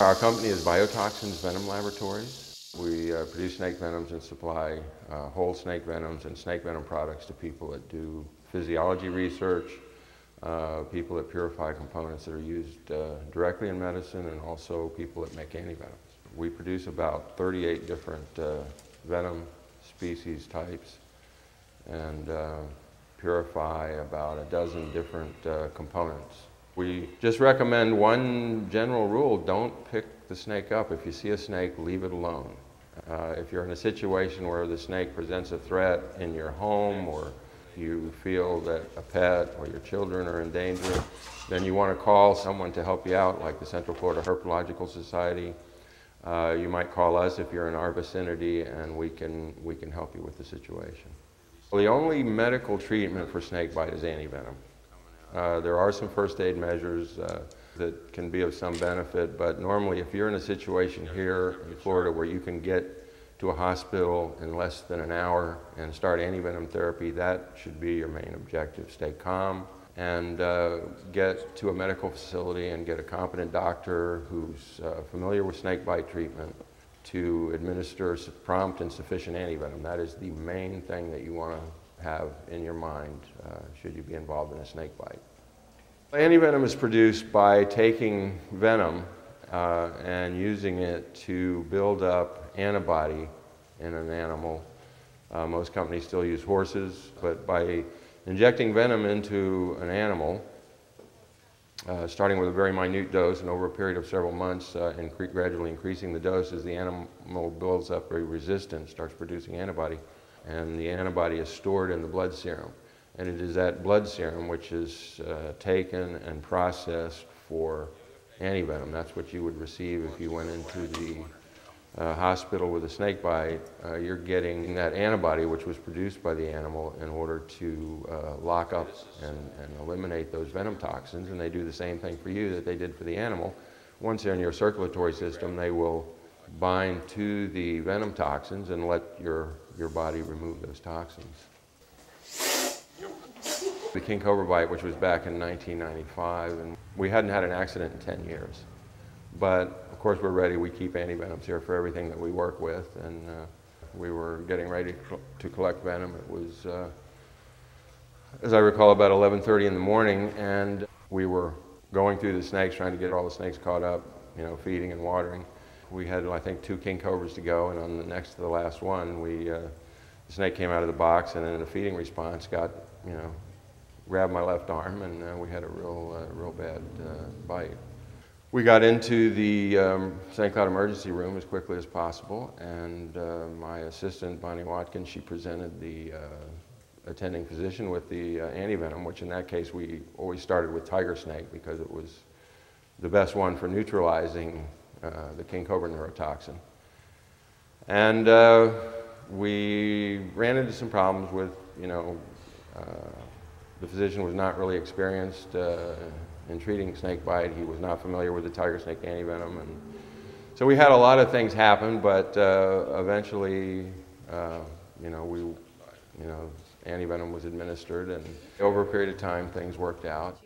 Our company is Biotoxins Venom Laboratories. We uh, produce snake venoms and supply uh, whole snake venoms and snake venom products to people that do physiology research, uh, people that purify components that are used uh, directly in medicine, and also people that make antivenoms. We produce about 38 different uh, venom species types and uh, purify about a dozen different components. We just recommend one general rule, don't pick the snake up. If you see a snake, leave it alone. Uh, if you're in a situation where the snake presents a threat in your home or you feel that a pet or your children are in danger, then you want to call someone to help you out, like the Central Florida Herpetological Society. Uh, you might call us if you're in our vicinity and we can, we can help you with the situation. Well, the only medical treatment for snake bite is antivenom. Uh, there are some first aid measures uh, that can be of some benefit, but normally if you're in a situation here in Florida where you can get to a hospital in less than an hour and start antivenom therapy, that should be your main objective. Stay calm and uh, get to a medical facility and get a competent doctor who's uh, familiar with snake bite treatment to administer prompt and sufficient antivenom. That is the main thing that you want to have in your mind uh, should you be involved in a snake bite. Antivenom is produced by taking venom uh, and using it to build up antibody in an animal. Uh, most companies still use horses, but by injecting venom into an animal, uh, starting with a very minute dose and over a period of several months, uh, incre gradually increasing the dose as the animal builds up a resistance, starts producing antibody and the antibody is stored in the blood serum. And it is that blood serum which is uh, taken and processed for antivenom. That's what you would receive if you went into the uh, hospital with a snake bite. Uh, you're getting that antibody which was produced by the animal in order to uh, lock up and, and eliminate those venom toxins. And they do the same thing for you that they did for the animal. Once they're in your circulatory system, they will bind to the venom toxins and let your, your body remove those toxins. The king cobra bite, which was back in 1995, and we hadn't had an accident in 10 years. But of course, we're ready. We keep antivenoms here for everything that we work with, and uh, we were getting ready to collect venom. It was, uh, as I recall, about 11:30 in the morning, and we were going through the snakes, trying to get all the snakes caught up, you know, feeding and watering we had, I think, two king cobras to go, and on the next to the last one, we, uh, the snake came out of the box, and in a feeding response, got, you know, grabbed my left arm, and uh, we had a real, uh, real bad uh, bite. We got into the um, St. Cloud emergency room as quickly as possible, and uh, my assistant, Bonnie Watkins, she presented the uh, attending physician with the antivenom, which in that case we always started with tiger snake because it was the best one for neutralizing uh, the king cobra neurotoxin. And uh, we ran into some problems with, you know, uh, the physician was not really experienced uh, in treating snake bite. He was not familiar with the tiger snake antivenom. And so we had a lot of things happen, but eventually, you know, we, you know, antivenom was administered, and over a period of time, things worked out.